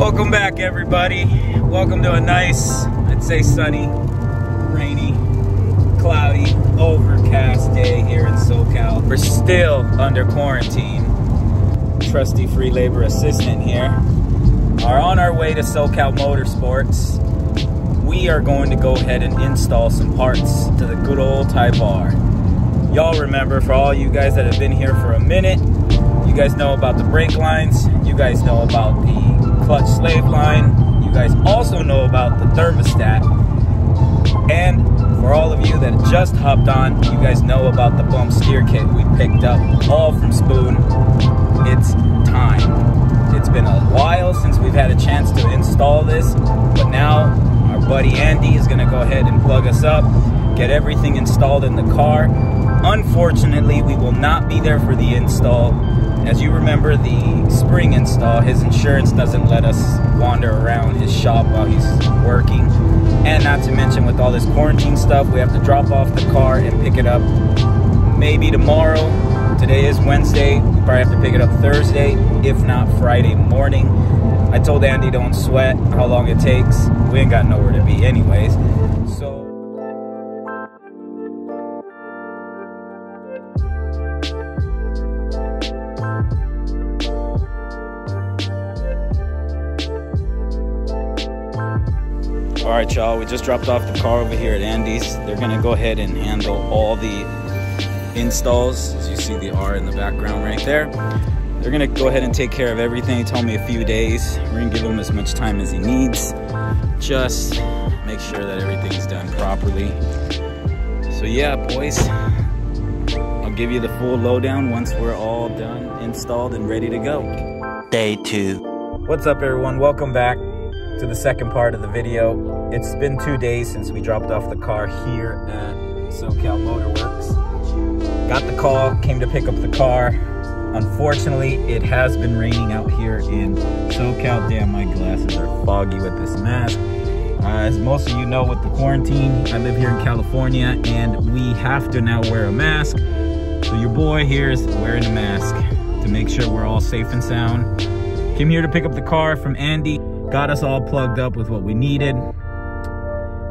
Welcome back, everybody. Welcome to a nice, I'd say sunny, rainy, cloudy, overcast day here in SoCal. We're still under quarantine. Trusty free labor assistant here. Are on our way to SoCal Motorsports. We are going to go ahead and install some parts to the good old Type R. Y'all remember, for all you guys that have been here for a minute, you guys know about the brake lines. You guys know about the clutch slave line. You guys also know about the thermostat. And for all of you that just hopped on, you guys know about the bump steer kit we picked up all from Spoon. It's time. It's been a while since we've had a chance to install this, but now our buddy Andy is gonna go ahead and plug us up, get everything installed in the car. Unfortunately, we will not be there for the install. As you remember, the spring install, his insurance doesn't let us wander around his shop while he's working. And not to mention with all this quarantine stuff, we have to drop off the car and pick it up maybe tomorrow. Today is Wednesday. We probably have to pick it up Thursday, if not Friday morning. I told Andy don't sweat how long it takes. We ain't got nowhere to be anyways. So All right, y'all, we just dropped off the car over here at Andy's. They're gonna go ahead and handle all the installs. As you see the R in the background right there. They're gonna go ahead and take care of everything. He told me a few days. We're gonna give him as much time as he needs. Just make sure that everything's done properly. So yeah, boys, I'll give you the full lowdown once we're all done, installed, and ready to go. Day two. What's up everyone? Welcome back to the second part of the video. It's been two days since we dropped off the car here at SoCal Motorworks. Got the call, came to pick up the car. Unfortunately, it has been raining out here in SoCal. Damn, my glasses are foggy with this mask. Uh, as most of you know with the quarantine, I live here in California and we have to now wear a mask. So your boy here is wearing a mask to make sure we're all safe and sound. Came here to pick up the car from Andy got us all plugged up with what we needed.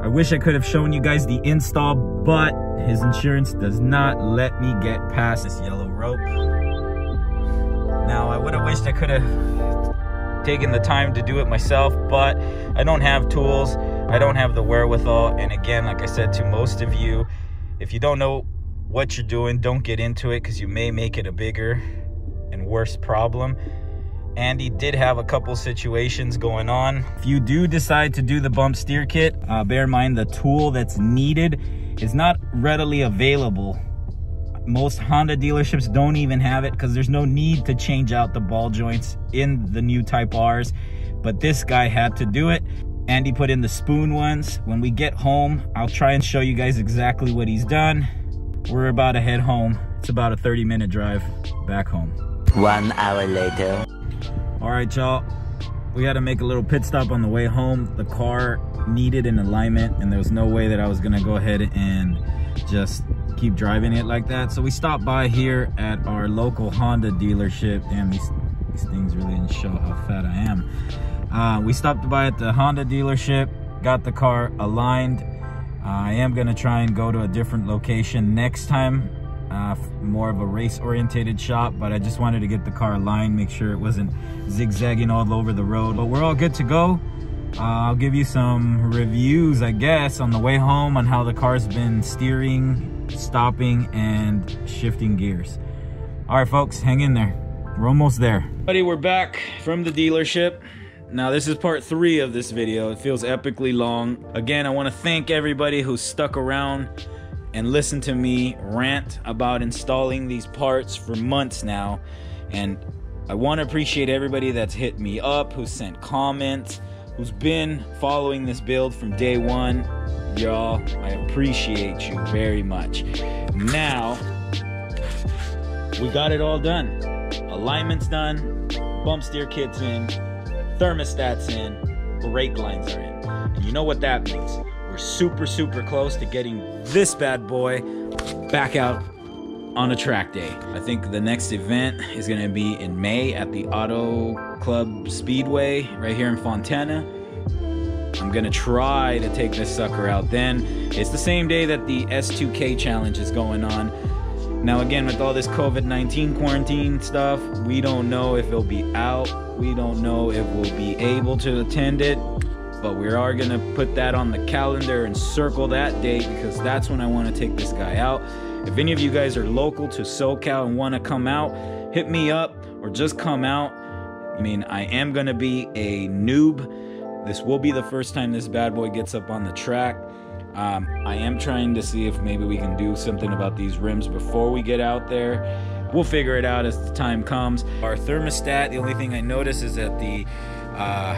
I wish I could have shown you guys the install, but his insurance does not let me get past this yellow rope. Now, I would have wished I could have taken the time to do it myself, but I don't have tools. I don't have the wherewithal. And again, like I said to most of you, if you don't know what you're doing, don't get into it because you may make it a bigger and worse problem. Andy did have a couple situations going on. If you do decide to do the bump steer kit, uh, bear in mind the tool that's needed is not readily available. Most Honda dealerships don't even have it because there's no need to change out the ball joints in the new Type Rs. But this guy had to do it. Andy put in the spoon ones. When we get home, I'll try and show you guys exactly what he's done. We're about to head home. It's about a 30 minute drive back home. One hour later. All right, y'all. We had to make a little pit stop on the way home. The car needed an alignment, and there was no way that I was gonna go ahead and just keep driving it like that. So we stopped by here at our local Honda dealership. Damn, these, these things really didn't show how fat I am. Uh, we stopped by at the Honda dealership, got the car aligned. Uh, I am gonna try and go to a different location next time uh, more of a race orientated shop but I just wanted to get the car aligned make sure it wasn't zigzagging all over the road. But we're all good to go. Uh, I'll give you some reviews I guess on the way home on how the car's been steering stopping and shifting gears. All right folks hang in there. We're almost there. Buddy we're back from the dealership. Now this is part three of this video. It feels epically long. Again I want to thank everybody who stuck around and listen to me rant about installing these parts for months now. And I want to appreciate everybody that's hit me up, who sent comments, who's been following this build from day one. Y'all, I appreciate you very much. Now, we got it all done. Alignment's done, bump steer kit's in, thermostat's in, brake lines are in. And you know what that means super, super close to getting this bad boy back out on a track day. I think the next event is going to be in May at the Auto Club Speedway right here in Fontana. I'm gonna try to take this sucker out then. It's the same day that the S2K challenge is going on. Now again, with all this COVID-19 quarantine stuff, we don't know if it'll be out. We don't know if we'll be able to attend it, but we are gonna put that on the calendar and circle that date because that's when I wanna take this guy out. If any of you guys are local to SoCal and wanna come out, hit me up or just come out. I mean, I am gonna be a noob this will be the first time this bad boy gets up on the track. Um, I am trying to see if maybe we can do something about these rims before we get out there. We'll figure it out as the time comes. Our thermostat, the only thing I notice is that the, uh,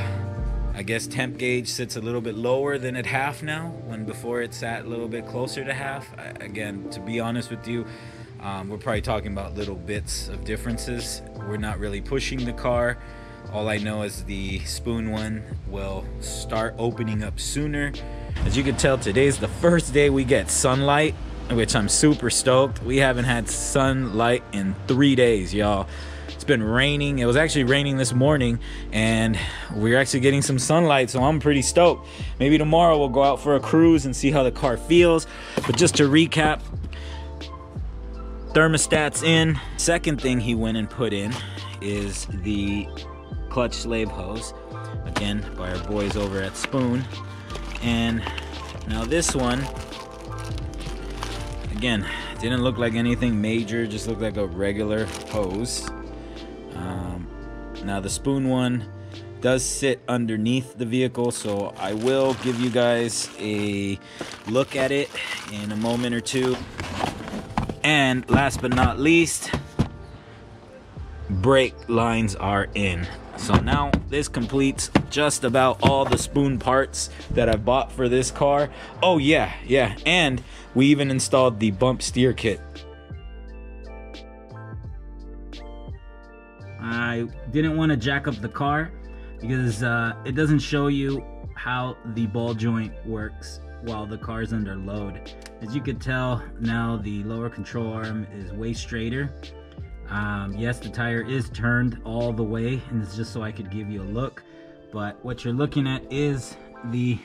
I guess temp gauge sits a little bit lower than at half now, when before it sat a little bit closer to half. I, again, to be honest with you, um, we're probably talking about little bits of differences. We're not really pushing the car. All I know is the spoon one will start opening up sooner. As you can tell, today's the first day we get sunlight, which I'm super stoked. We haven't had sunlight in three days, y'all. It's been raining. It was actually raining this morning, and we're actually getting some sunlight, so I'm pretty stoked. Maybe tomorrow we'll go out for a cruise and see how the car feels. But just to recap, thermostat's in. Second thing he went and put in is the clutch slave hose again by our boys over at Spoon and now this one again didn't look like anything major just looked like a regular hose um, now the Spoon one does sit underneath the vehicle so I will give you guys a look at it in a moment or two and last but not least brake lines are in so now this completes just about all the spoon parts that I bought for this car. Oh yeah, yeah, and we even installed the bump steer kit. I didn't want to jack up the car because uh, it doesn't show you how the ball joint works while the car is under load. As you can tell, now the lower control arm is way straighter um, yes, the tire is turned all the way, and it's just so I could give you a look. But what you're looking at is the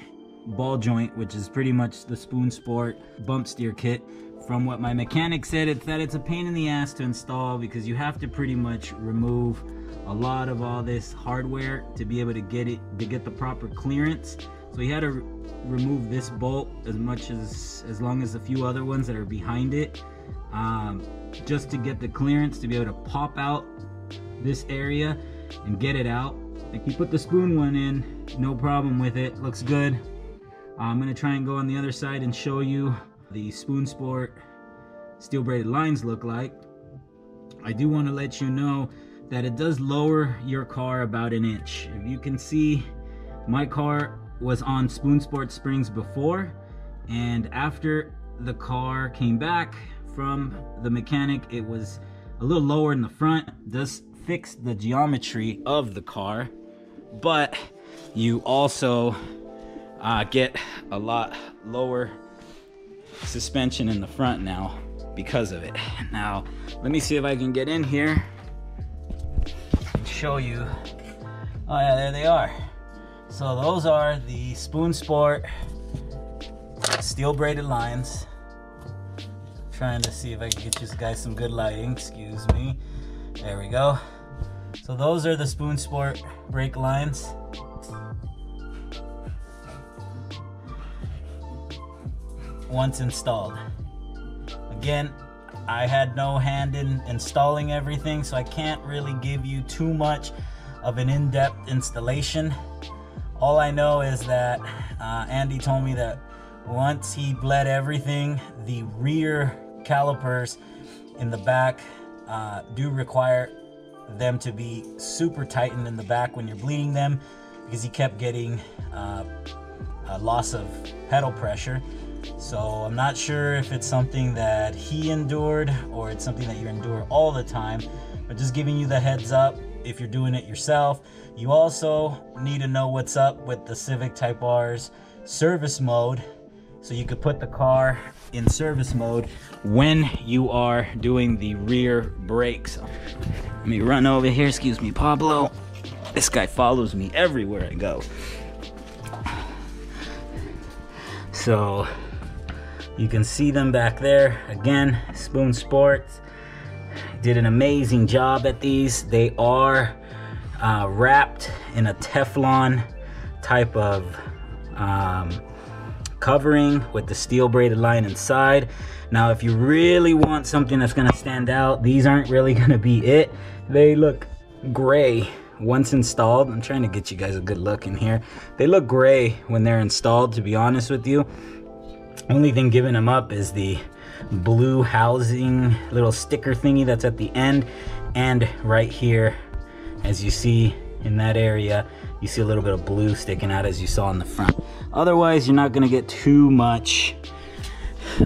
ball joint, which is pretty much the Spoon Sport bump steer kit. From what my mechanic said, it's that it's a pain in the ass to install because you have to pretty much remove a lot of all this hardware to be able to get it to get the proper clearance. So he had to remove this bolt as much as as long as a few other ones that are behind it um, just to get the clearance to be able to pop out this area and get it out. Like you put the spoon one in, no problem with it, looks good. Uh, I'm gonna try and go on the other side and show you the Spoon Sport steel braided lines look like. I do wanna let you know that it does lower your car about an inch. If you can see, my car was on Spoon Sport springs before, and after the car came back, from the mechanic. It was a little lower in the front. Does fix the geometry of the car, but you also uh, get a lot lower suspension in the front now because of it. Now, let me see if I can get in here and show you. Oh yeah, there they are. So those are the Spoon Sport steel braided lines trying to see if I can get you guys some good lighting. Excuse me. There we go. So those are the Spoon Sport brake lines. Once installed. Again, I had no hand in installing everything, so I can't really give you too much of an in-depth installation. All I know is that uh, Andy told me that once he bled everything, the rear calipers in the back uh, do require them to be super tightened in the back when you're bleeding them because he kept getting uh, a loss of pedal pressure. So I'm not sure if it's something that he endured or it's something that you endure all the time, but just giving you the heads up if you're doing it yourself. You also need to know what's up with the Civic Type R's service mode so you could put the car in service mode when you are doing the rear brakes. Let me run over here, excuse me, Pablo. This guy follows me everywhere I go. So you can see them back there. Again, Spoon Sports did an amazing job at these. They are uh, wrapped in a Teflon type of um, covering with the steel braided line inside. Now, if you really want something that's gonna stand out, these aren't really gonna be it. They look gray once installed. I'm trying to get you guys a good look in here. They look gray when they're installed, to be honest with you. Only thing giving them up is the blue housing little sticker thingy that's at the end. And right here as you see in that area you see a little bit of blue sticking out as you saw in the front. Otherwise you're not going to get too much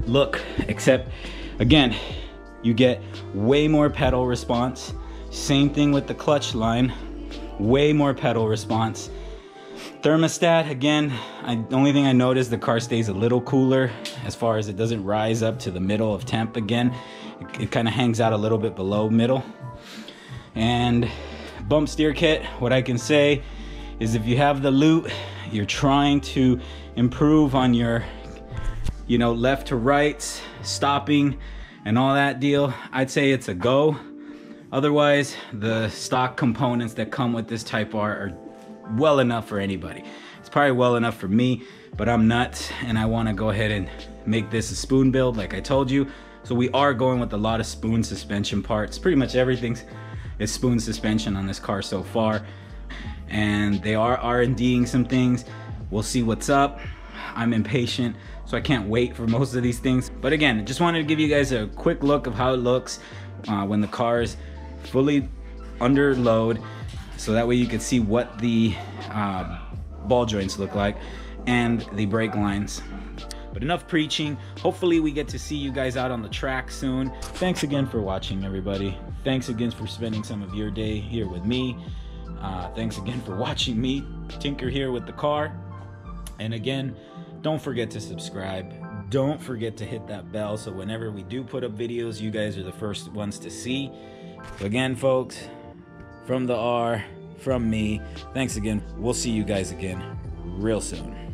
look except again you get way more pedal response. Same thing with the clutch line. Way more pedal response Thermostat, again, I, the only thing I noticed, the car stays a little cooler as far as it doesn't rise up to the middle of temp again. It, it kind of hangs out a little bit below middle. And bump steer kit, what I can say is if you have the loot, you're trying to improve on your, you know, left to right, stopping and all that deal, I'd say it's a go. Otherwise, the stock components that come with this Type R are well enough for anybody. It's probably well enough for me, but I'm nuts and I wanna go ahead and make this a spoon build like I told you. So we are going with a lot of spoon suspension parts. Pretty much everything's is spoon suspension on this car so far. And they are R&Ding some things. We'll see what's up. I'm impatient, so I can't wait for most of these things. But again, just wanted to give you guys a quick look of how it looks uh, when the car is fully under load so that way you can see what the uh, ball joints look like and the brake lines. But enough preaching. Hopefully we get to see you guys out on the track soon. Thanks again for watching, everybody. Thanks again for spending some of your day here with me. Uh, thanks again for watching me tinker here with the car. And again, don't forget to subscribe. Don't forget to hit that bell so whenever we do put up videos, you guys are the first ones to see. So again, folks, from the R, from me. Thanks again. We'll see you guys again real soon.